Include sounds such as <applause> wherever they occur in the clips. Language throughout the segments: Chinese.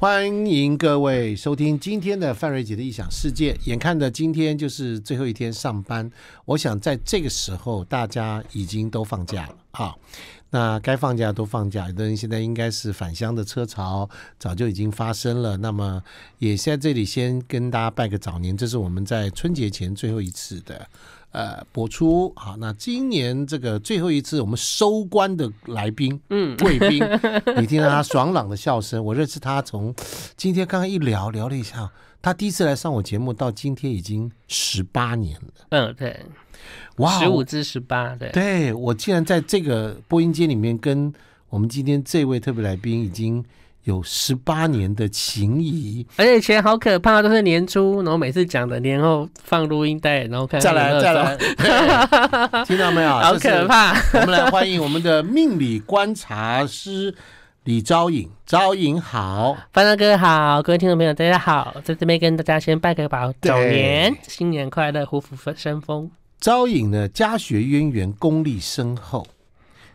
欢迎各位收听今天的范瑞杰的异想世界。眼看着今天就是最后一天上班，我想在这个时候大家已经都放假了啊。那该放假都放假，有的人现在应该是返乡的车潮早就已经发生了。那么也在这里先跟大家拜个早年，这是我们在春节前最后一次的。呃，播出。好，那今年这个最后一次我们收官的来宾，嗯，贵宾，<laughs> 你听到他爽朗的笑声，我认识他从今天刚刚一聊聊了一下，他第一次来上我节目到今天已经十八年了，嗯，对，哇，十五至十八，对，对我竟然在这个播音间里面跟我们今天这位特别来宾已经。有十八年的情谊，而且以前好可怕，都是年初，然后每次讲的年后放录音带，然后看再来再来，<laughs> 听到没有？<laughs> 好可怕！<laughs> 我们来欢迎我们的命理观察师李昭颖，昭颖好，范大哥好，各位听众朋友大家好，在这边跟大家先拜个早年，新年快乐，虎虎生风。昭颖呢，家学渊源，功力深厚。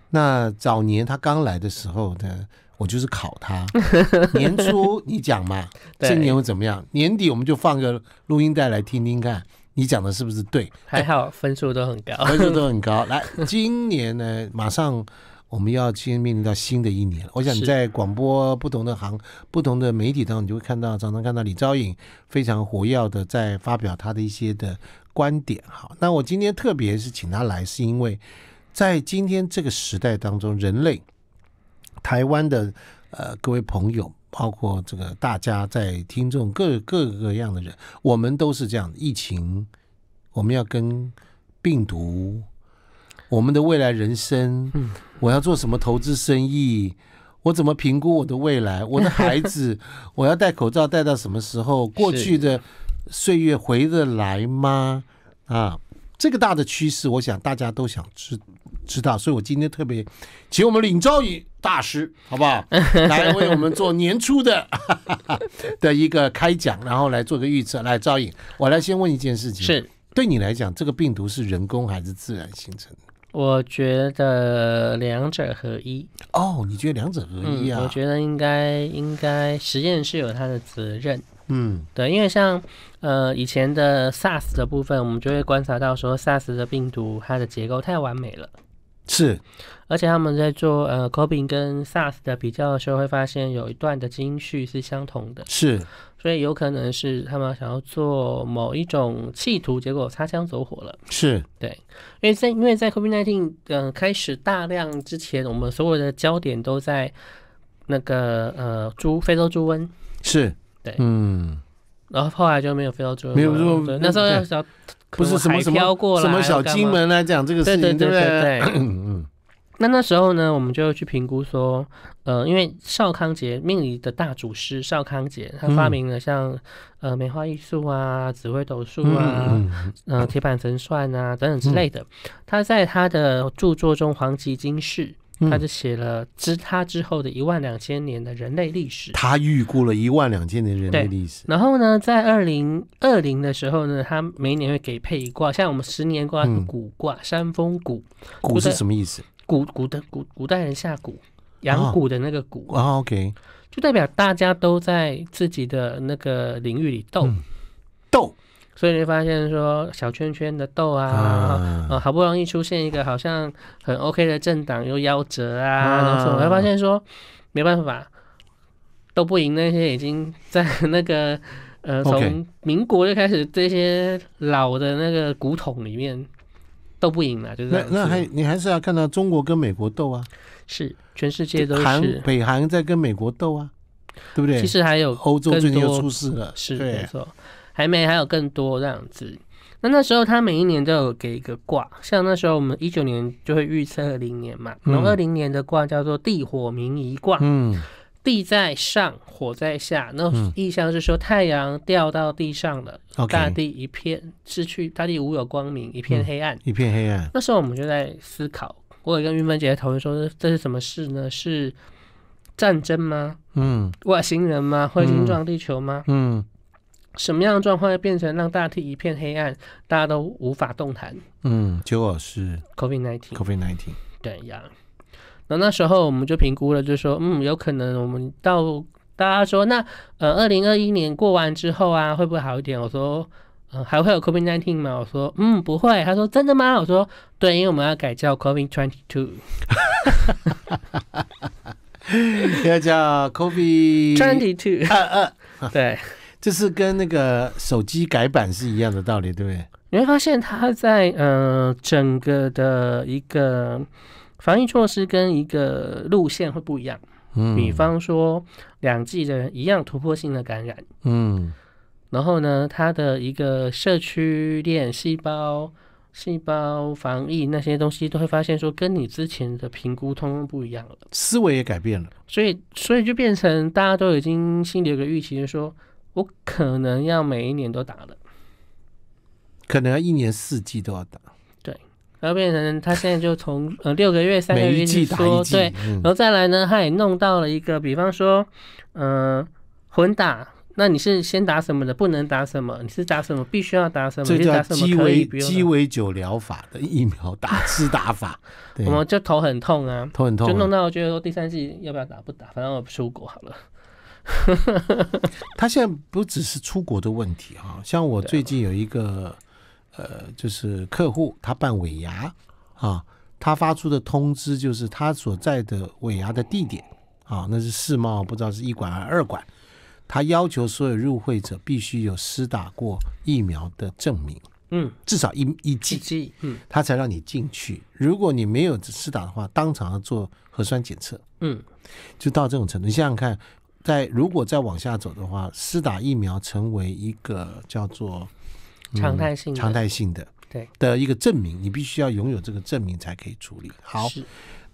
那早年他刚来的时候呢？我就是考他，<laughs> 年初你讲嘛，<laughs> 今年会怎么样？年底我们就放个录音带来听听看，你讲的是不是对？还好分数都很高，分数都很高。<laughs> 来，今年呢，马上我们要先面临到新的一年了。我想你在广播不同的行、不同的媒体当中，你就会看到，常常看到李昭颖非常活跃的在发表他的一些的观点。好，那我今天特别是请他来，是因为在今天这个时代当中，人类。台湾的呃各位朋友，包括这个大家在听众各各个样的人，我们都是这样。疫情，我们要跟病毒，我们的未来人生，我要做什么投资生意？我怎么评估我的未来？我的孩子，我要戴口罩戴到什么时候？过去的岁月回得来吗？啊，这个大的趋势，我想大家都想知知道。所以我今天特别请我们领招宇。大师，好不好？<laughs> 来为我们做年初的 <laughs> 的一个开讲，然后来做个预测。来，赵颖，我来先问一件事情：是对你来讲，这个病毒是人工还是自然形成的？我觉得两者合一。哦，你觉得两者合一啊？我觉得应该应该实验室有它的责任。嗯，对，因为像呃以前的 SARS 的部分，我们就会观察到说 SARS 的病毒它的结构太完美了。是。而且他们在做呃 Cobin 跟 SARS 的比较的时候，会发现有一段的基因序是相同的，是，所以有可能是他们想要做某一种企图，结果擦枪走火了。是。对，因为在因为在 COVID-19 嗯开始大量之前，我们所有的焦点都在那个呃猪非洲猪瘟，是。对，嗯，然后后来就没有非洲猪瘟，没有猪瘟，那时候要小不是什么什么什么小金门来讲这个事情，对不对？嗯。那那时候呢，我们就去评估说，呃，因为邵康节命理的大祖师邵康节，他发明了像呃梅花易数啊、紫微斗数啊、呃铁板神算啊等等之类的。他在他的著作中《黄极经世》，他就写了之他之后的一万两千年的人类历史。他预估了一万两千年人类历史。然后呢，在二零二零的时候呢，他每年会给配一卦，像我们十年卦是古卦，山峰谷。谷是什么意思？古古的古古代人下蛊，养蛊的那个蛊啊，OK，就代表大家都在自己的那个领域里斗斗，所以你会发现说小圈圈的斗啊，啊，好不容易出现一个好像很 OK 的政党又夭折啊，然后会发现说没办法，都不赢那些已经在那个呃从民国就开始这些老的那个古董里面。斗不赢了，就是那那还你还是要看到中国跟美国斗啊，是全世界都是。北韩在跟美国斗啊，对不对？其实还有欧洲最近又出事了，是没错，还没还有更多这样子。那那时候他每一年都有给一个卦，像那时候我们一九年就会预测二零年嘛，然后二零年的卦叫做地火明夷卦，嗯。地在上，火在下，那意象是说太阳掉到地上了，大地一片失去，大地无有光明，一片黑暗，一片黑暗。那时候我们就在思考，我也跟玉芬姐讨论说，这是什么事呢？是战争吗？嗯，外星人吗？彗星撞地球吗？嗯，什么样的状况会变成让大地一片黑暗，大家都无法动弹？嗯，结果是 COVID nineteen，COVID nineteen，对呀。那那时候我们就评估了，就说，嗯，有可能我们到大家说那呃，二零二一年过完之后啊，会不会好一点？我说，嗯，还会有 COVID nineteen 吗？我说，嗯，不会。他说，真的吗？我说，对，因为我们要改叫 COVID twenty two，<laughs> 要叫 COVID twenty two，二二，对，这是跟那个手机改版是一样的道理，对不对？你会发现它在呃整个的一个防疫措施跟一个路线会不一样。嗯，比方说两季的人一样突破性的感染，嗯，然后呢，它的一个社区链细胞、细胞防疫那些东西都会发现说，跟你之前的评估通通不一样了，思维也改变了，所以所以就变成大家都已经心里有个预期，就说我可能要每一年都打了，可能要一年四季都要打，对然后变成他现在就从呃六个月、三个月一季打一直说对，，季嗯然后再来呢，他也弄到了一个，比方说，嗯、混打，那你是先打什么的，不能打什么？你是打什么，必须要打什么？这叫鸡尾？鸡尾酒疗法的疫苗打 <laughs> 吃打法，对我，们就头很痛啊，头很痛啊，就弄到我觉得说第三季要不要打不打，反正我出国好了。<laughs> 他现在不只是出国的问题哈，像我最近有一个呃，就是客户他办尾牙啊，他发出的通知就是他所在的尾牙的地点啊，那是世贸，不知道是一馆还是二馆，他要求所有入会者必须有施打过疫苗的证明，嗯，至少一一剂，季，嗯他才让你进去。如果你没有施打的话，当场要做核酸检测。嗯，就到这种程度。你想想看，在如果再往下走的话，施打疫苗成为一个叫做嗯常态性的。常态性的对。的一个证明，你必须要拥有这个证明才可以处理。好，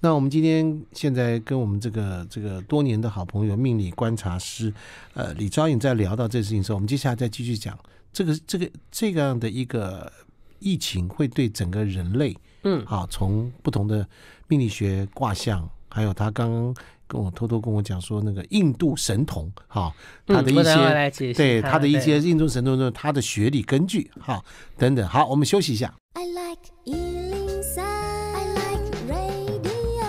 那我们今天现在跟我们这个这个多年的好朋友命理观察师呃李昭颖在聊到这事情的时候，我们接下来再继续讲这个这个这个样的一个疫情会对整个人类嗯。啊，从不同的命理学卦象，还有他刚刚跟我偷偷跟我讲说，那个印度神童，哈、他的一些、对他的一些印度神童的他的学历根据，哈、等等。好，我们休息一下。I like Ealing Sound. I like radio.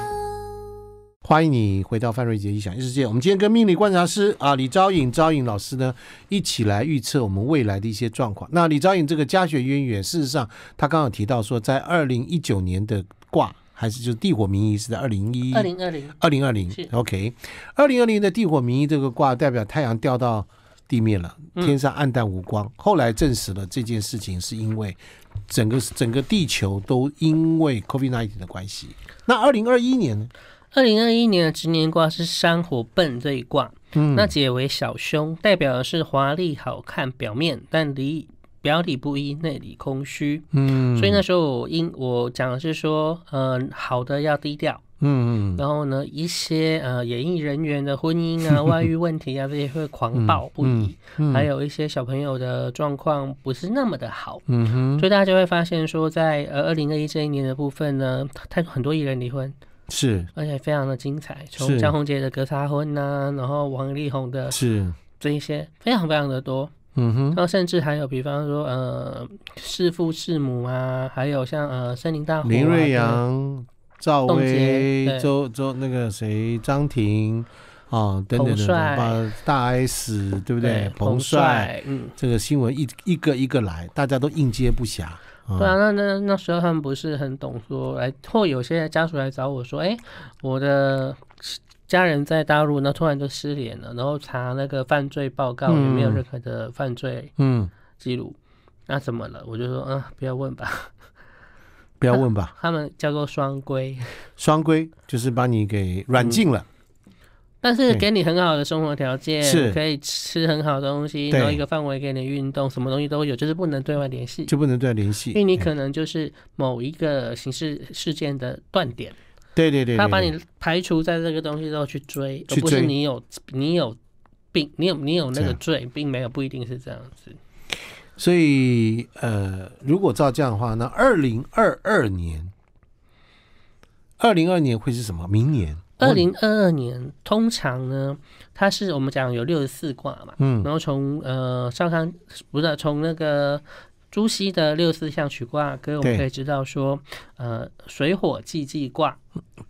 欢迎你回到范瑞杰异想异世界。我们今天跟命理观察师啊李昭颖、昭颖老师呢一起来预测我们未来的一些状况。那李昭颖这个家学渊源，事实上他刚刚有提到说，在二零一九年的卦还是就是地火明夷是在二零一二零二零二零二零是，OK，二零二零的地火明夷这个卦代表太阳掉到地面了，嗯天上暗淡无光。后来证实了这件事情是因为整个整个地球都因为 COVID-19 的关系。那二零二一年呢？二零二一年的值年卦是山火艮这一卦，嗯那解为小凶，代表的是华丽好看表面，但里表里不一，内里空虚。嗯，所以那时候我因我讲的是说，呃，好的要低调，嗯嗯然后呢，一些呃演艺人员的婚姻啊、<laughs> 外遇问题啊这些会狂暴不已，嗯，还有一些小朋友的状况不是那么的好。嗯哼，所以大家就会发现说在，呃二零二一这一年的部分呢，太很多艺人离婚，是。而且非常的精彩，从是。江宏杰的格杀婚呐、然后王力宏的是，这一些非常非常的多，嗯哼。然，后甚至还有比方说呃弑父弑母啊，还有像呃森林大火、啊、林瑞阳、赵薇周周那个谁张庭啊等等等把大 S 对不对？彭彭帅嗯，这个新闻一一个一个来，大家都应接不暇。对啊，那那那时候他们不是很懂说，来或有些家属来找我说，哎，我的家人在大陆，那突然就失联了，然后查那个犯罪报告也没有嗯任何的犯罪嗯，记录，那怎么了？我就说，嗯，不要问吧，不要问吧，<laughs> 他们叫做双规，双规就是把你给软禁了。但是给你很好的生活条件，是。可以吃很好的东西，然后一个范围给你运动，什么东西都有，就是不能对外联系。就不能对外联系，因为你可能就是某一个刑事事件的断点，对对对，对对他把你排除在这个东西之后去追，而不是你有你有病，你有你有那个罪，并没有不一定是这样子。所以呃，如果照这样的话，那二零二二年，二零二年会是什么？明年？二零二二年通常呢，它是我们讲有六十四卦嘛，嗯。然后从呃上康不是从那个朱熹的六四象取卦歌，我们可以知道说，呃，水火既济卦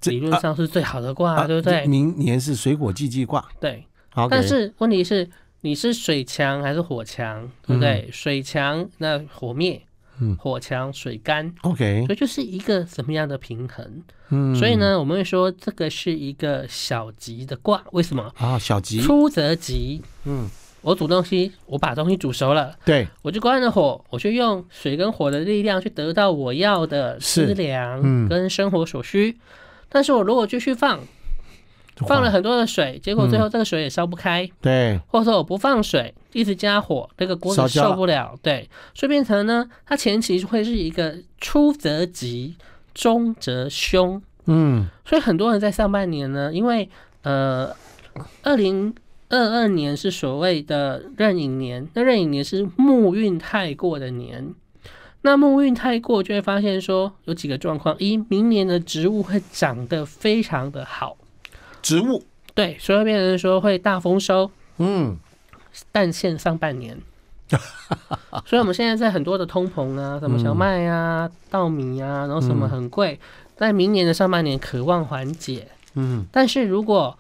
理论上是最好的卦，啊对不对？明年是水火既济卦，对，好，但是问题是，你是水强还是火强，对不对？水强那火灭，嗯。火强水干，OK，所以就是一个什么样的平衡？嗯，所以呢，我们会说这个是一个小吉的卦，为什么？啊，小吉，出则吉，嗯，我煮东西，我把东西煮熟了，对，我就关了火，我就用水跟火的力量去得到我要的是。资粮嗯。跟生活所需。但是我如果继续放，放了很多的水，结果最后这个水也烧不开，对，或者说我不放水，一直加火，这个锅受不了，对，所以变成呢，它前期会是一个出则吉，中则凶，嗯。所以很多人在上半年呢，因为呃，二零二二年是所谓的壬寅年，那壬寅年是木运太过的年。那木运太过，就会发现说有几个状况：一，明年的植物会长得非常的好，植物，对，所以变成说会大丰收，嗯，但限上半年。<laughs> 所以我们现在在很多的通膨啊，什么小麦啊、稻米啊，然后什么很贵，在明年的上半年渴望缓解。嗯，但是如果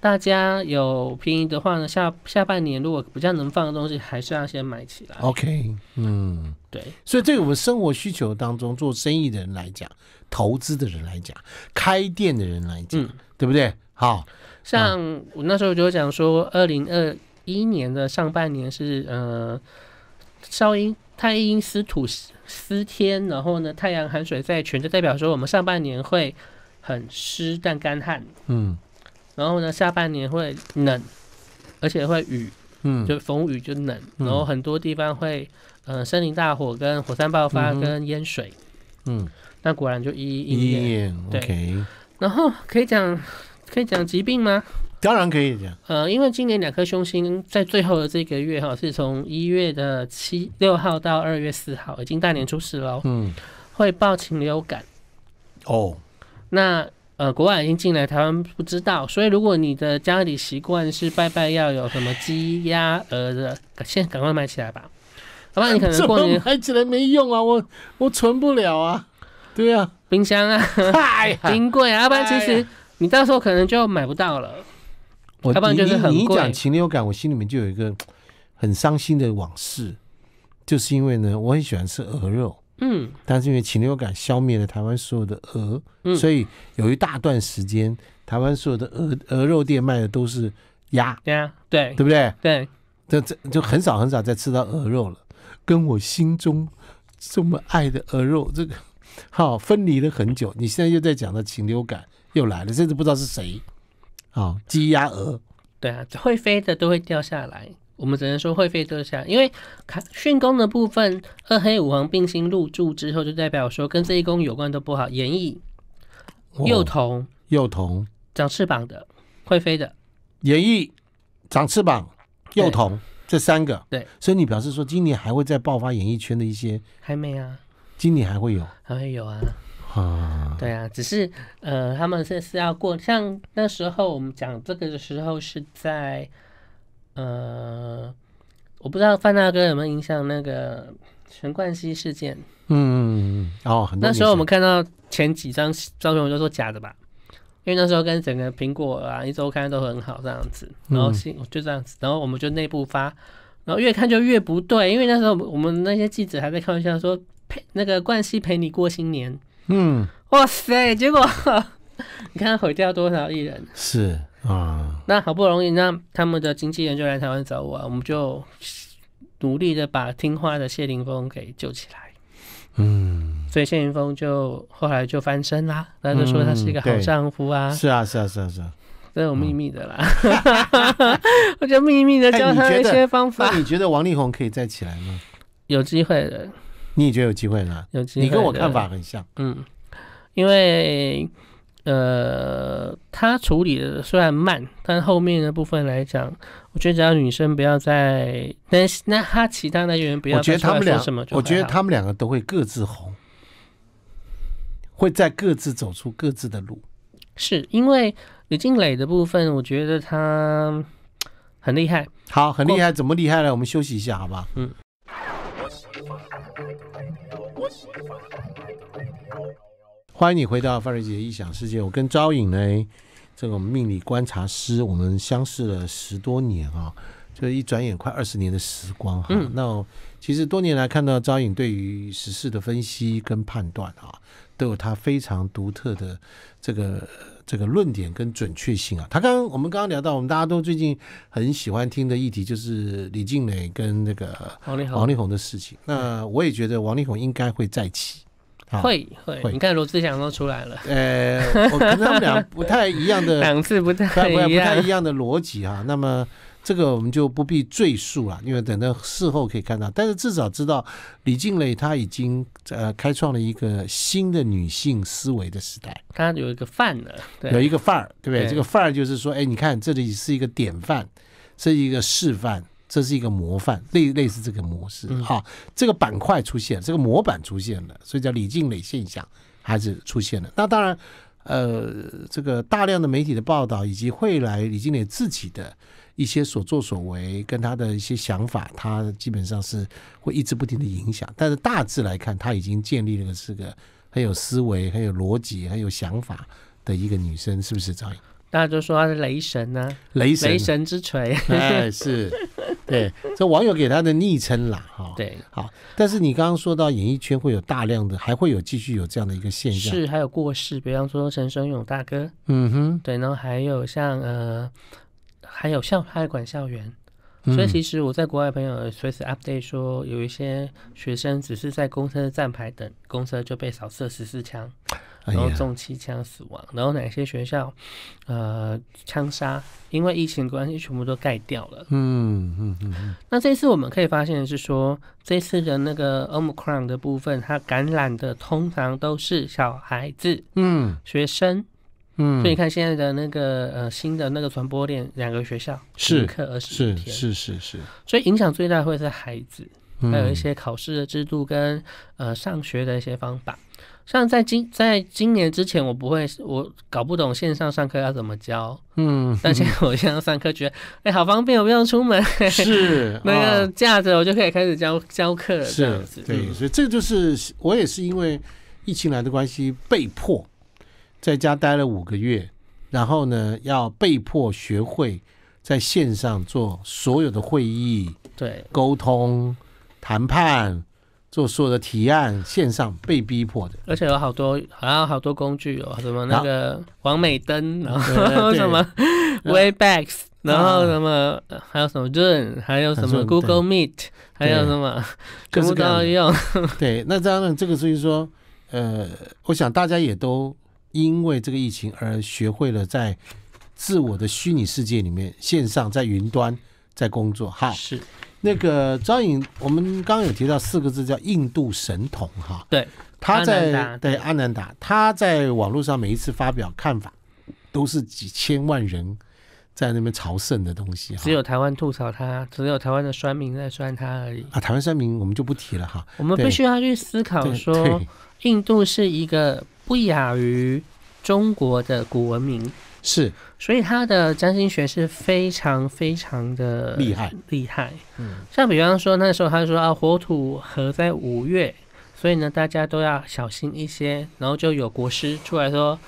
大家有便宜的话呢，下下半年如果比较能放的东西，还是要先买起来。OK，嗯，对，所以对我们生活需求当中，做生意的人来讲，投资的人来讲，开店的人来讲，嗯。对不对？好，像我那时候就讲说，二零二一年的上半年是呃，少阴太阴司土司天，然后呢太阳寒水在全，就代表说我们上半年会很湿但干旱，嗯然后呢下半年会冷，而且会雨，嗯，就风雨就冷，嗯。然后很多地方会呃森林大火跟火山爆发跟淹水，嗯，那果然就一一应医验。对。然后可以讲可以讲疾病吗？当然可以讲，呃，因为今年两颗凶星在最后的这个月哈，是从一月的七六号到二月四号，已经大年初四喽，嗯，会报禽流感。哦，那呃，国外已经进来，台湾不知道，所以如果你的家里习惯是拜拜要有什么鸡、鸭、鹅的，先赶快买起来吧，要不然你可能过年买起来没用啊？我我存不了啊，对啊，冰箱啊、<laughs> 冰柜啊，要不然其哎实你到时候可能就买不到了。我要不然就是很贵。你你讲禽流感，我心里面就有一个很伤心的往事，就是因为呢，我很喜欢吃鹅肉，嗯但是因为禽流感消灭了台湾所有的鹅，嗯所以有一大段时间，台湾所有的鹅鹅肉店卖的都是鸭，对啊，对对不对？对，这这就很少很少再吃到鹅肉了，跟我心中这么爱的鹅肉，这个好分离了很久。你现在又在讲到禽流感又来了，甚至不知道是谁。好，鸡鸭鹅，对啊，会飞的都会掉下来。我们只能说会飞多下，因为看巽宫的部分，二黑五黄并星入住之后，就代表说跟这一宫有关都不好。演绎、幼哦童、幼童、长翅膀的、会飞的，演绎、长翅膀、幼童这三个。对，所以你表示说今年还会再爆发演艺圈的一些，还没啊，今年还会有还会有啊。啊。对啊，只是呃，他们是是要过，像那时候我们讲这个的时候是在呃，我不知道范大哥有没有影响那个陈冠希事件。嗯哦，很多那时候我们看到前几张照片，我就说假的吧，因为那时候跟整个苹果啊、一周刊都很好这样子，然后嗯新就这样子，然后我们就内部发，然后越看就越不对，因为那时候我们那些记者还在开玩笑说陪那个冠希陪你过新年，嗯。哇塞，结果 <laughs> 你看毁掉多少艺人，是啊，那好不容易那他们的经纪人就来台湾找我、啊，我们就努力的把听话的谢霆锋给救起来。嗯，所以谢霆锋就后来就翻身啦，大家都说他是一个好丈夫啊，是啊是啊是啊是啊。这有秘密的啦。<laughs> 我就秘密的教他一些方法那，你觉得王力宏可以再起来吗？有机会的，你也觉得有机会呢？有机会。你跟我看法，很像。嗯，因为呃，他处理的虽然慢，但后面的部分来讲，我觉得只要女生不要再，那那他其他那些人不要我觉得他们俩说什么我觉得他们两个都会各自红，会在各自走出各自的路。是因为李静蕾的部分，我觉得他很厉害。好，很厉害，怎么厉害呢？我们休息一下，好吧？嗯。欢迎你回到范瑞杰的异想世界。我跟招颖呢，这个命理观察师，我们相识了十多年啊，就是一转眼快二十年的时光哈。嗯那其实多年来看到招颖对于时事的分析跟判断啊，都有他非常独特的这个这个论点跟准确性啊。他刚刚我们刚刚聊到，我们大家都最近很喜欢听的议题就是李静蕾跟那个王力宏王力宏的事情。那我也觉得王力宏应该会再起。啊会会，你看罗志祥都出来了，呃，我跟他们俩 <laughs> 不太一样的两次不太不太不一样太一。样的逻辑啊。那么这个我们就不必赘述了，因为等到事后可以看到。但是至少知道李静蕾她已经呃开创了一个新的女性思维的时代，她有一个范儿，对，有一个范儿，对不对？对这个范儿就是说，哎，你看这里是一个典范，是一个示范。这是一个模范，类类似这个模式，嗯哈，这个板块出现，这个模板出现了，所以叫李静蕾现象还是出现了。那当然，呃，这个大量的媒体的报道，以及未来李静蕾自己的一些所作所为，跟他的一些想法，他基本上是会一直不停的影响。但是大致来看，他已经建立了是个很有思维、很有逻辑、很有想法的一个女生，是不是？赵颖，大家就说他是雷神呢、雷神，雷神之锤，哎，是，对，这网友给他的昵称啦，哈、对，好，但是你刚刚说到演艺圈会有大量的，还会有继续有这样的一个现象，是还有过世，比方说陈升勇大哥，嗯哼，对，然后还有像呃，还有校还有管校园，嗯。所以其实我在国外朋友随时 update 说，有一些学生只是在公车站牌等公车就被扫射十四枪，然后中气枪死亡，然后哪些学校呃枪杀，因为疫情关系全部都盖掉了。嗯嗯嗯嗯，那这次我们可以发现的是说，这次的那个 Omicron 的部分，它感染的通常都是小孩子、嗯。学生。嗯，所以你看现在的那个呃新的那个传播链，两个学校是停课二十是天，是是是，所以影响最大会是孩子，嗯。还有一些考试的制度跟呃上学的一些方法。像在今在今年之前，我不会，我搞不懂线上上课要怎么教，嗯，但现在我线上上课觉得，哎、好方便，我不用出门，是 <laughs> 那个啊架着我就可以开始教教课了，是子。对，嗯所以这就是我也是因为疫情来的关系，被迫在家待了五个月，然后呢，要被迫学会在线上做所有的会议、对，沟通、谈判，做所有的提案，线上被逼迫的。而且有好多，好像好多工具哦，什么那个王美灯，然后什么 Webex，然后什么呃还有什么 Zoom，还有什么 Google Meet，还有什么各全部都用。对，那当然这个所以说，呃，我想大家也都因为这个疫情而学会了在自我的虚拟世界里面，线上在云端在工作。哈，是，那个张颖，我们刚刚有提到四个字叫印度神童哈，对，他阿南达在对阿南达，他在网络上每一次发表看法，都是几千万人在那边朝圣的东西哈。只有台湾吐槽他，只有台湾的酸民在酸他而已。啊，台湾酸民我们就不提了哈。我们必须要去思考对说，印度是一个不亚于中国的古文明，是。所以他的占星学是非常非常的厉害，厉害。嗯。像比方说那时候他说啊，火土合在五月，所以呢大家都要小心一些，然后就有国师出来说，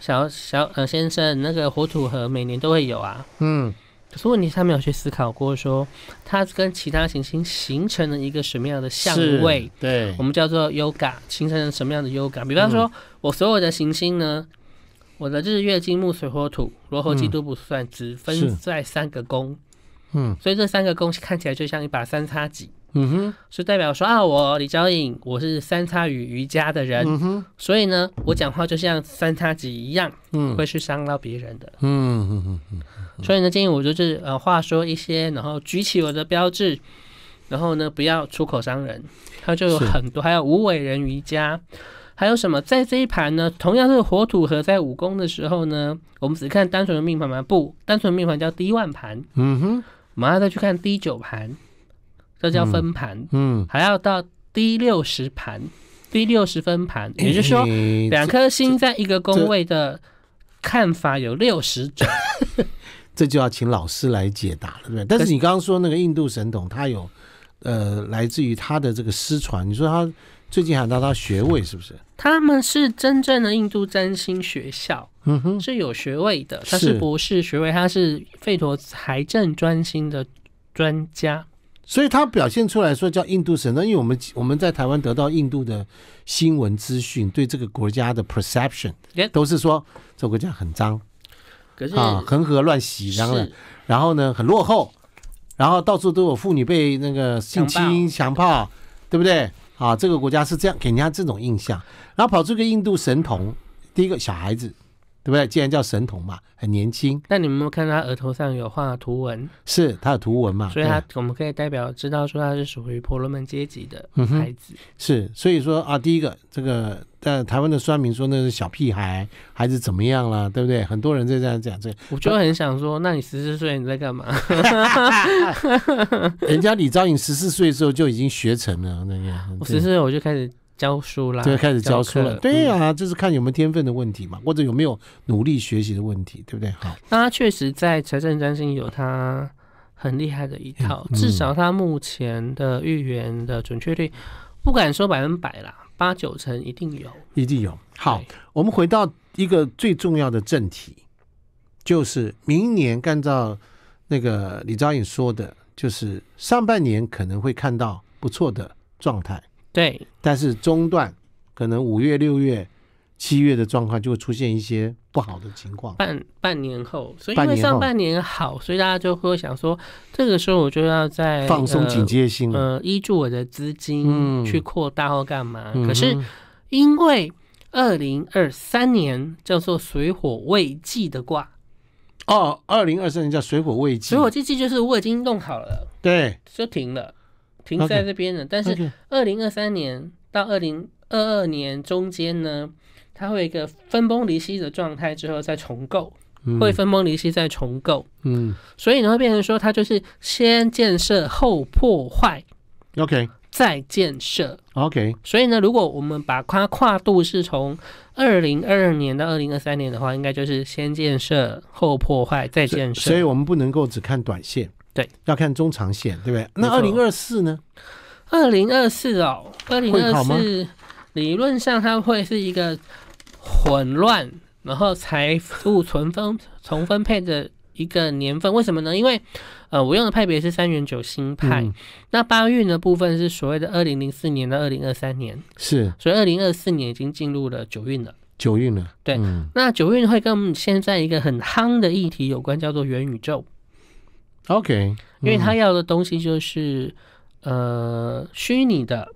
小小呃先生，那个火土合每年都会有啊。嗯。可是问题他没有去思考过说，它跟其他行星形成了一个什么样的相位，对。我们叫做 yoga，形成了什么样的 yoga？比方说，嗯。我所有的行星呢，我的日月金木水火土罗喉基督不算，只是。分在三个宫，嗯。所以这三个宫看起来就像一把三叉戟，嗯哼。是代表说啊，我李昭颖我是三叉与瑜伽的人，嗯哼。所以呢，我讲话就像三叉戟一样，嗯。会去伤到别人的。嗯哼哼哼所以呢，建议我就是呃话说一些，然后举起我的标志，然后呢不要出口伤人。它就有很多，还有无尾人瑜伽，还有什么？在这一盘呢，同样是火土合在五宫的时候呢，我们只看单纯的命盘吗？不，单纯的命盘叫第一万盘，嗯哼我们还要再去看第九盘，这叫分盘，嗯，还要到第六十盘，第六十分盘，也就是说，两颗星在一个这宫位的看法有六十种。<laughs> 这就要请老师来解答了，对不对？但是你刚刚说那个印度神童，他有呃，来自于他的这个失传。你说他最近还拿到学位是不是？他们是真正的印度占星学校，嗯哼，是有学位的，他是是。博士学位，他是费陀财政专心的专家。所以他表现出来说叫印度神呢，因为我们我们在台湾得到印度的新闻资讯，对这个国家的 perception 都是说这个国家很脏可是啊，恒河乱洗，然后然后呢很落后，然后到处都有妇女被那个性侵、强暴，对不对？啊，这个国家是这样给人家这种印象，然后跑出个印度神童，第一个小孩子，对不对？既然叫神童嘛，很年轻，那你们有没有看他额头上有画图文？是他的图文嘛，所以他对我们可以代表知道说他是属于婆罗门阶级的嗯孩子。是，所以说啊，第一个这个在台湾的酸民说那是小屁孩，孩子怎么样了，对不对？很多人在这样讲这个，我就很想说，那你十四岁你在干嘛？<laughs> 人家李昭颖十四岁的时候就已经学成了那个，我十四岁我就开始教书啦，就开始教书了。对呀、这是看有没有天分的问题嘛，或者有没有努力学习的问题，对不对？好，那他确实在财政占星有他很厉害的一套，嗯至少他目前的预言的准确率，不敢说百分百啦，八九成一定有。一定有。好，我们回到一个最重要的正题，就是明年按照那个李昭颖说的，就是上半年可能会看到不错的状态。对，但是中段可能五月、六月、七月的状况就会出现一些不好的情况。半半年后，所以因为上半年好，所以大家就会想说，这个时候我就要在放松警戒心。呃，呃，依住我的资金嗯。去扩大或干嘛。嗯可是因为二零二三年叫做水火未济的卦，哦，二零二三年叫水火未济。水，火未济就是我已经弄好了，对，就停了，停在这边了。但是二零二三年到二零二二年中间呢，它会有一个分崩离析的状态，之后再重构，嗯。会分崩离析再重构，嗯。所以呢会变成说它就是先建设后破坏，，OK。再建设。OK，所以呢，如果我们把它跨度是从二零二二年到二零二三年的话，应该就是先建设后破坏再建设。所以我们不能够只看短线，对，要看中长线，对不对？那二零二四呢？二零二四哦，二零二四理论上它会是一个混乱，然后财富重分重分配的一个年份。为什么呢？因为呃，我用的派别是三元九星派，嗯那八运的部分是所谓的二零零四年到二零二三年，是所以二零二四年已经进入了九运了。九运了，对嗯那九运会跟我们现在一个很夯的议题有关，叫做元宇宙，，OK，因为它嗯要的东西就是呃虚拟的、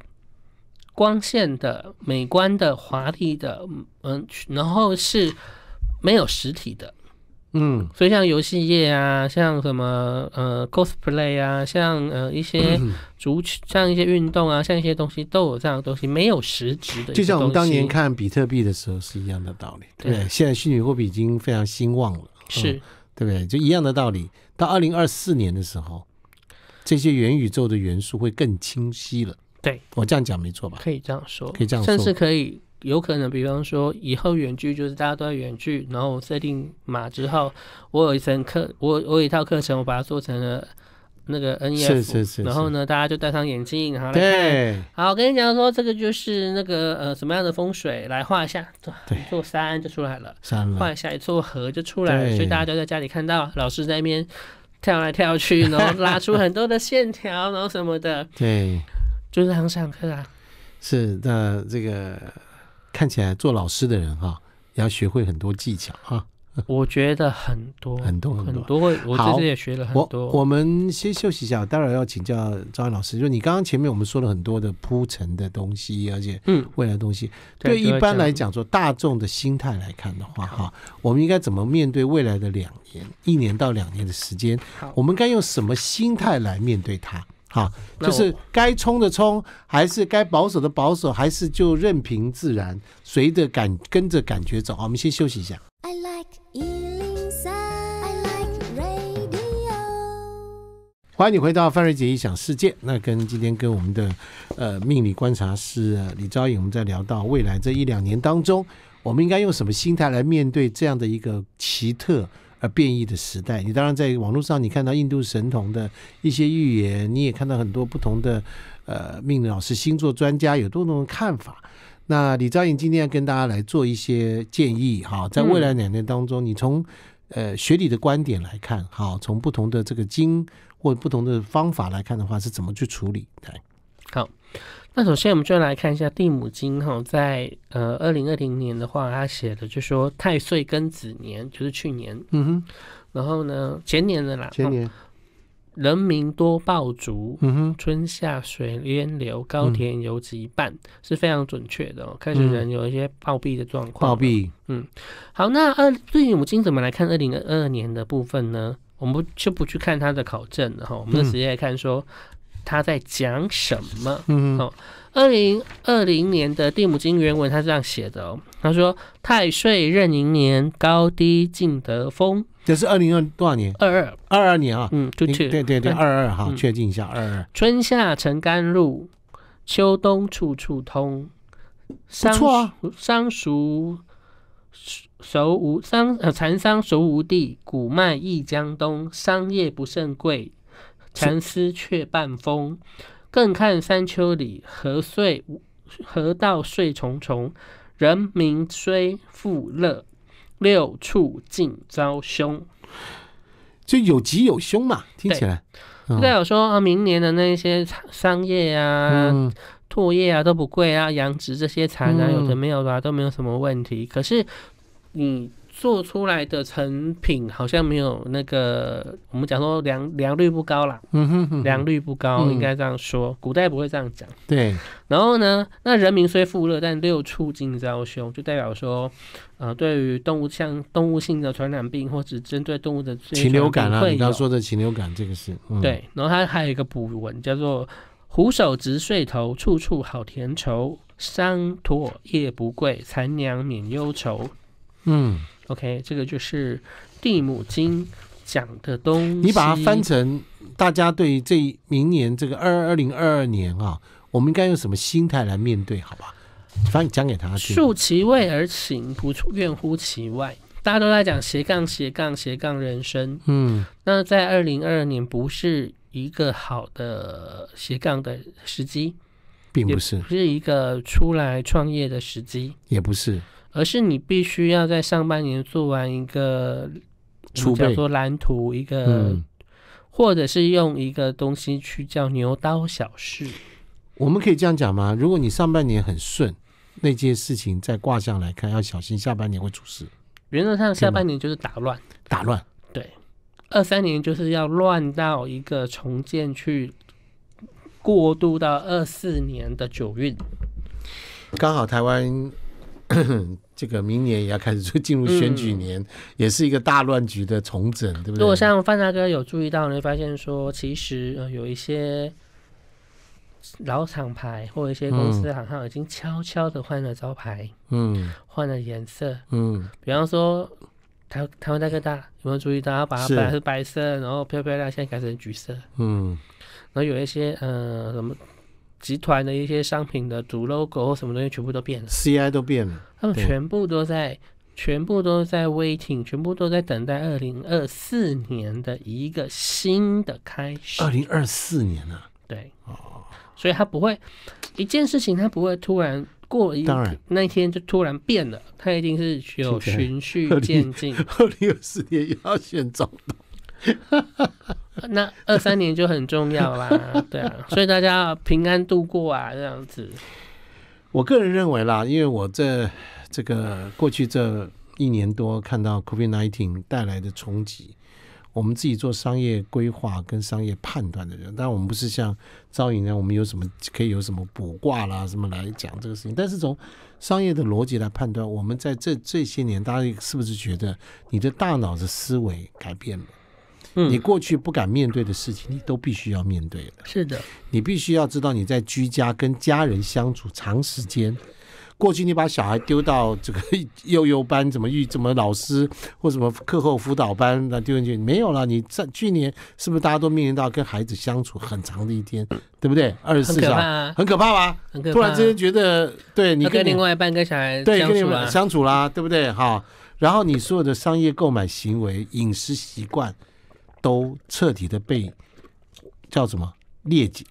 光线的、美观的、华丽的，嗯，然后是没有实体的。嗯所以像游戏业啊，像什么呃 cosplay 啊，像呃一些嗯 <clears throat> 足球，像一些运动啊，像一些东西都有这样的东西，没有实质的。就像我们当年看比特币的时候是一样的道理，对不对？对现在虚拟货币已经非常兴旺了，是嗯对不对？就一样的道理。到二零二四年的时候，这些元宇宙的元素会更清晰了。对我这样讲没错吧？可以这样说，可以这样说甚至可以有可能，比方说以后远距就是大家都在远距，然后我设定码之后，我有一层课，我我有一套课程，我把它做成了那个是是然后呢，大家就戴上眼镜，然后来看。对，好，我跟你讲说，这个就是那个呃什么样的风水，来画一下，对一座山就出来了，山了，画一下一座河就出来了，所以大家就在家里看到老师在那边跳来跳去，然后拉出很多的线条，然后什么的，<laughs> 对，就是很上课啊。是那这个看起来做老师的人哈，也要学会很多技巧哈。<laughs> 我觉得很多很多很多，我我好这次也学了很多。我们先休息一下，待会儿要请教张安老师。就你刚刚前面我们说了很多的铺陈的东西，而且嗯，未来的东西，对对一般来讲，说大众的心态来看的话，哈，我们应该怎么面对未来的两年、一年到两年的时间？我们该用什么心态来面对它？哈，就是该冲的冲，还是该保守的保守，还是就任凭自然，随着感跟着感觉走？好我们先休息一下。I like 欢迎你回到范瑞杰异想世界。那跟今天跟我们的呃命理观察师、李昭颖，我们在聊到未来这一两年当中，我们应该用什么心态来面对这样的一个奇特而变异的时代。你当然在网络上，你看到印度神童的一些预言，你也看到很多不同的呃命理老师、星座专家有多种的看法。那李昭颖今天要跟大家来做一些建议，哈，在未来两年当中，你从呃学理的观点来看，好，从不同的这个经或不同的方法来看的话，是怎么去处理？对，那首先我们就来看一下地母经哈，在呃二零二零年的话，他写的就说太岁庚子年，就是去年，嗯哼，然后呢前年的啦，前年，人民多爆竹，嗯哼，春夏水淹流，高田游及半，是非常准确的哦。开始人有一些暴毙的状况。暴毙，嗯好，那二地母经怎么来看二零二二年的部分呢？我们就不去看他的考证了哈，我们就直接来看说他在讲什么。嗯哼，哦二零二零年的地母经原文，他这样写的哦，他说：“太岁壬寅年，高低尽得风。这是二零二多少年？二二，二二年啊，嗯，就你去对对对，嗯二二哈，嗯确定一下，二二春夏成甘露，秋冬处处通。不桑错啊，桑熟熟无桑呃蚕桑熟无地，谷麦溢江东。桑叶不甚贵，蚕丝却半丰。更看山丘里，何岁何道岁重重，人民虽富乐，六处尽遭凶。就有吉有凶嘛，听起来。这代表说啊，明年的那些商业啊、嗯唾液啊都不贵啊，养殖这些蚕啊，嗯有的没有的、啊、都没有什么问题。可是你做出来的成品好像没有那个我们讲说良良率不高啦，嗯哼哼，良率不高，嗯应该这样说。古代不会这样讲。对，然后呢，那人民虽富乐，但六畜尽遭凶，就代表说，呃，对于动物像动物性的传染病，或者针对动物的禽流感啊，你刚刚说的禽流感这个是，嗯，对，然后它还有一个补文叫做“虎首直睡头，处处好田畴。商妥夜不贵，残娘免忧愁嗯，” OK，这个就是地母经讲的东西。你把它翻成大家对这明年这个二二零二二年啊，我们应该用什么心态来面对？好吧，翻讲给他听。顺其位而行，不怨乎其外。大家都在讲斜杠斜杠斜杠人生，嗯那在二零二二年不是一个好的斜杠的时机，并不是，不是一个出来创业的时机。也不是，而是你必须要在上半年做完一个我叫做蓝图，一个、嗯，或者是用一个东西去叫牛刀小试。我们可以这样讲吗？如果你上半年很顺，那件事情在卦象来看，要小心下半年会出事，原则上下半年就是打乱，打乱。对二三年就是要乱到一个重建去。过渡到二四年的九运，刚好台湾 <coughs> 这个明年也要开始就进入选举年，也是一个大乱局的重整，对不对？如果像范大哥有注意到，你会发现说，其实呃有一些老厂牌或一些公司好像已经悄悄的换了招牌，嗯。换了颜色，嗯。比方说台台湾大哥大有没有注意到？它把它是。本来是白色，然后漂漂亮，现在改成橘色。嗯。然后有一些呃什么集团的一些商品的主 logo 或什么东西全部都变了，，CI 都变了，他们全部都在全部都在 waiting，全部都在等待二零二四年的一个新的开始。二。零二四年啊、对，哦。所以他不会一件事情，他不会突然过一当然。那一天就突然变了，他一定是有循序渐进。二零二四年也要选总统，那二三年就很重要啦，对啊，所以大家平安度过啊，这样子。我个人认为啦，因为我这这个过去这一年多看到 COVID-19 带来的冲击，我们自己做商业规划跟商业判断的人，当然我们不是像招引呢，我们有什么可以有什么卜卦啦什么来讲这个事情，但是从商业的逻辑来判断，我们在这这些年，大家是不是觉得你的大脑的思维改变了？你嗯，过去不敢面对的事情，你都必须要面对了。是的，你必须要知道你在居家跟家人相处长时间。过去你把小孩丢到这个 <laughs> 幼幼班，怎么育怎么老师或什么课后辅导班那丢进去没有了？你在去年是不是大家都面临到跟孩子相处很长的一天，对不对？二十四小时啊，很可怕吧？很可怕。突然之间觉得，对你跟另外一半跟小孩对跟你相处啊，们相处啦，对不对？哈，然后你所有的商业购买行为、饮食习惯都彻底的被叫什么裂解，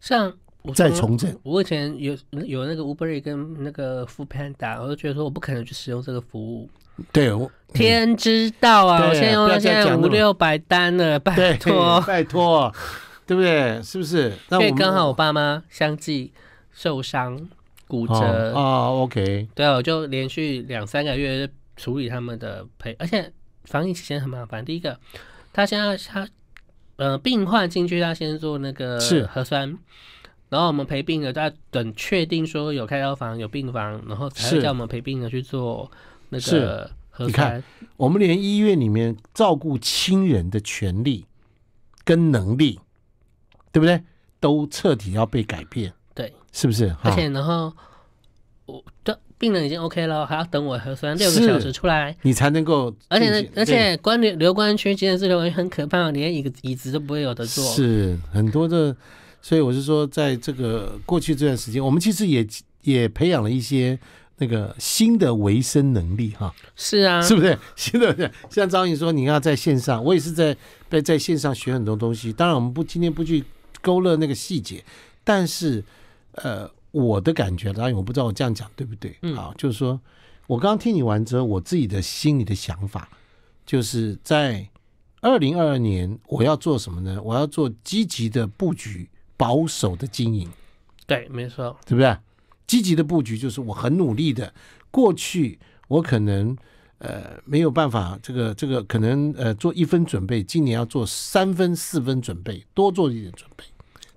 像再重整。我以前有有那个 Uber 跟那个 Food Panda，我就觉得说我不可能去使用这个服务。对，我天知道啊！对我现在用不要到现在五六百单了，拜，托。<laughs> 拜托，对不对？是不是？那因为我刚好我爸妈相继受伤骨折，哦哦，OK，对啊，我就连续两三个月处理他们的赔，而且防疫期间很麻烦。第一个，他现在他呃病患进去，他先做那个是核酸。然后我们陪病的，在等确定说有开刀房、有病房，然后才会叫我们陪病的去做那个核你看酸。我们连医院里面照顾亲人的权利跟能力，对不对？都彻底要被改变，对，是不是？而且然后我的病人已经 OK 了，还要等我核酸六个小时出来。你才能够而且，呢而且关留留观区急诊室留观区很可怕，连一个椅子都不会有的坐。是很多的，所以我是说，在这个过去这段时间，我们其实也也培养了一些那个新的维生能力哈，是啊，是不是？<laughs> 新的像张颖说，你要在线上，我也是在在在线上学很多东西。当然，我们不今天不去勾勒那个细节，但是呃，我的感觉，当然我不知道我这样讲对不对嗯啊，就是说我刚刚听你完之后，我自己的心里的想法，就是在二零二二年我要做什么呢？我要做积极的布局，保守的经营。对，没错，对不对？积极的布局就是我很努力的，过去我可能呃没有办法，这个这个可能呃做一分准备，今年要做三分四分准备，多做一点准备，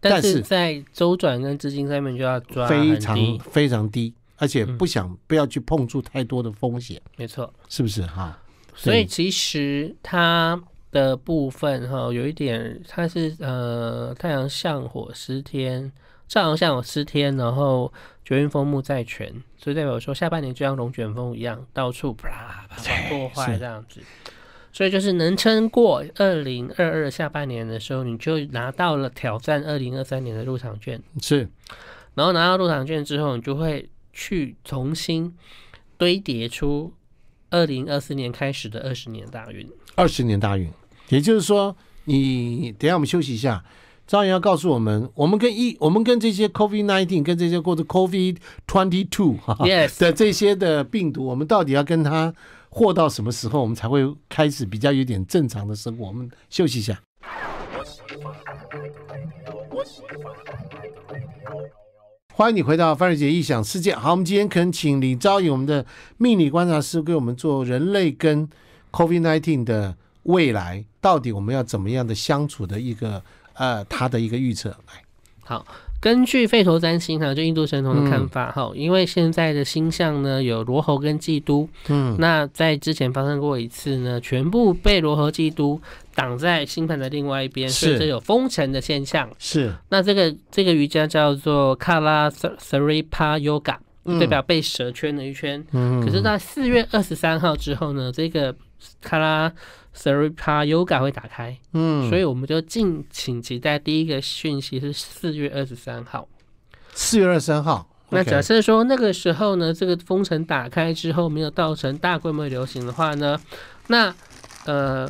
但但是是在周转跟资金上面就要抓非常，非常低，而且嗯不想不要去碰触太多的风险，没错。是不是哈？所以其实它的部分哈，有一点它是呃太阳向火失天，太阳向火失天，然后九运风木在全，所以代表说下半年就像龙卷风一样，到处啪啪破坏这样子。所以就是能撑过二零二二下半年的时候，你就拿到了挑战二零二三年的入场券。是然后拿到入场券之后，你就会去重新堆叠出二零二四年开始的二十年大运。二十年大运，也就是说，你等下我们休息一下。张元要告诉我们，我们跟一我们跟这些 COVID nineteen 跟这些过的 COVID twenty two 的这些的病毒，我们到底要跟它货到什么时候，我们才会开始比较有点正常的生活？我们休息一下。欢迎你回到范瑞杰异想世界。好，我们今天恳请李昭颖，我们的命理观察师，给我们做人类跟 COVID-19 的未来，到底我们要怎么样的相处的一个呃，他的一个预测。来，好，根据吠陀占星哈，就印度神童的嗯。看法哈，因为现在的星象呢有罗喉跟基督，嗯，那在之前发生过一次呢，全部被罗喉基督挡在星盘的另外一边，所以是。这有封尘的现象。是，那这个这个瑜伽叫做卡拉 Saripa Yoga，嗯。代表被蛇圈了一圈。嗯。可是，在四月二十三号之后呢，这个卡拉 Seripa Yoga 会打开，嗯，所以我们就敬请期待第一个讯息是四月二十三号。四月二十三号，那假设说那个时候呢，这个封城打开之后没有造成大规模流行的话呢，那呃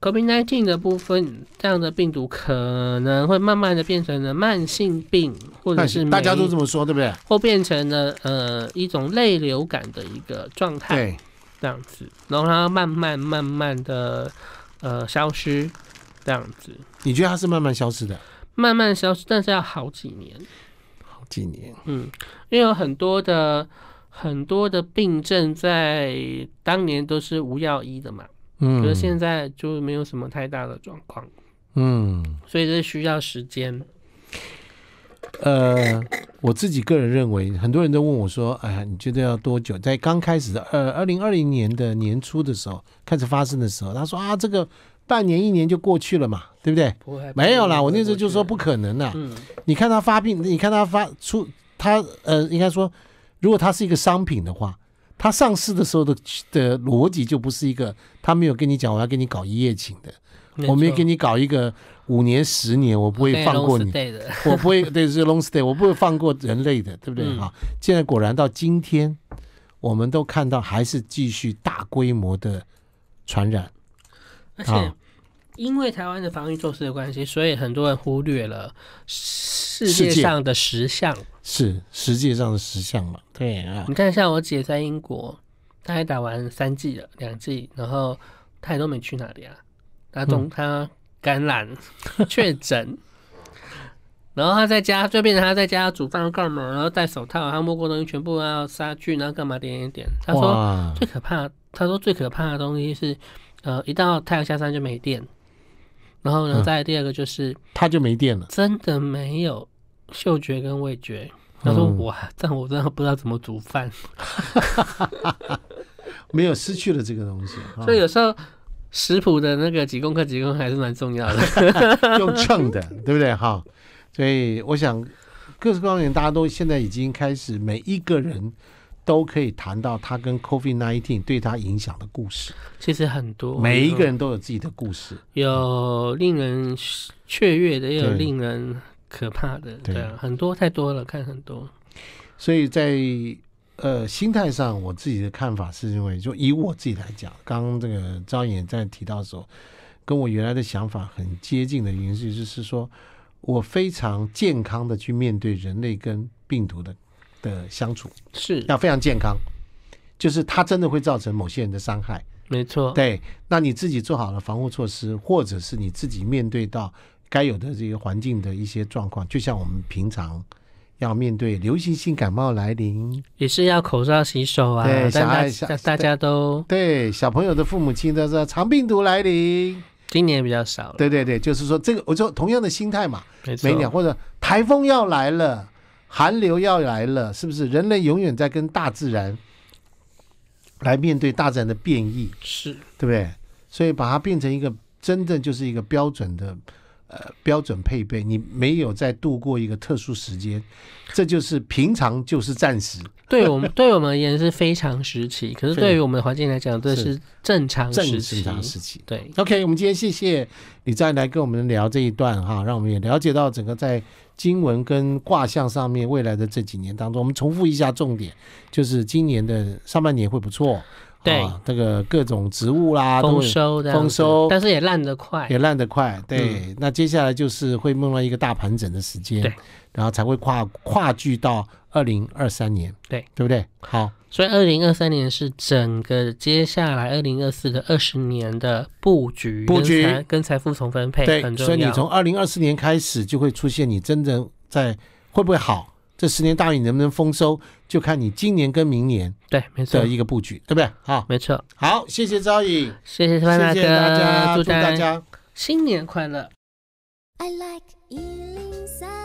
，COVID-19 的部分这样的病毒可能会慢慢的变成了慢性病，或者是大家都这么说，对不对？或变成了呃一种类流感的一个状态，对，这样子，然后它慢慢慢慢的呃消失，这样子你觉得它是慢慢消失的？慢慢消失，但是要好几年。好几年，嗯，因为有很多的很多的病症在当年都是无药医的嘛，嗯，可是现在就没有什么太大的状况，嗯，所以这需要时间。呃，<coughs> 我自己个人认为，很多人都问我说：“哎呀，你觉得要多久？”在刚开始的呃二零二零年的年初的时候开始发生的时候，他说啊，这个半年一年就过去了嘛，对不对？没有啦，我那时候就说不可能啦。嗯，你看他发病，你看他发出他呃，应该说，如果他是一个商品的话，他上市的时候的的逻辑就不是一个，他没有跟你讲我要跟你搞一夜情的，我没有给你你搞一个五年十年，我不会放过你。的，我不会对是 long stay，我不会放过人类的，对不对？嗯哈、现在果然到今天，我们都看到还是继续大规模的传染。而且好因为台湾的防疫措施的关系，所以很多人忽略了世界上的实相。是世界上的实相嘛？对啊，你看，像我姐在英国，她还打完三剂了，两剂，然后她也都没去哪里啊，她中嗯她感染 <laughs> 确诊，然后他在家就变成他在家煮饭干嘛，然后戴手套，他摸过东西全部要杀菌，然后干嘛点点点。他说，最可怕，他说最可怕的东西是，呃，一到太阳下山就没电，然后呢，嗯再第二个就是他就没电了。真的没有嗅觉跟味觉。他说嗯哇，这样我真的不知道怎么煮饭。<laughs> 没有失去了这个东西，啊所以有时候食谱的那个几公克几公克还是蛮重要的。<laughs> 用秤的，对不对？哈，所以我想各式各样的大家都现在已经开始，每一个人都可以谈到他跟 COVID nineteen 对他影响的故事，其实很多，每一个人都有自己的故事。有令人雀跃的，也有令人可怕的，对对啊，很多太多了，看很多。所以在呃心态上，我自己的看法是认为，就以我自己来讲，刚刚这个招演在提到的时候，跟我原来的想法很接近的原因是，就是说我非常健康的去面对人类跟病毒的的相处，是，要非常健康。就是它真的会造成某些人的伤害，没错，对，那你自己做好了防护措施，或者是你自己面对到该有的这个环境的一些状况，就像我们平常要面对流行性感冒来临，也是要口罩洗手啊。对大孩小大大家都对小朋友的父母亲都知道长病毒来临，今年比较少了，对对对，就是说这个，我就同样的心态嘛，每年或者台风要来了，寒流要来了，是不是？人类永远在跟大自然来面对大自然的变异，是对不对？所以把它变成一个真正就是一个标准的呃标准配备，你没有在度过一个特殊时间，这就是平常就是暂时对我们对我们而言是非常时期，可是是对于我们的环境来讲，这是是正常时期。正常时期。对，OK，我们今天谢谢你再来跟我们聊这一段哈，让我们也了解到整个在经文跟卦象上面未来的这几年当中，我们重复一下重点，就是今年的上半年会不错，对啊，这个各种植物啦都丰收的丰收但是也烂得快。也烂得快，对，那接下来就是会梦到一个大盘整的时间，对，然后才会跨跨距到二零二三年，对，对不对？好，所以二零二三年是整个接下来二零二四的二十年的布局、布局跟财跟财富重分配对很，重要。所以你从二零二四年开始就会出现你真正在会不会好，这十年大运能不能丰收，就看你今年跟明年对，没错的，一个布局，对不对？好，没错。好，谢谢招颖，谢谢潘大谢谢大家，祝大家。新年快乐。I like Ealing Sound.